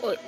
What?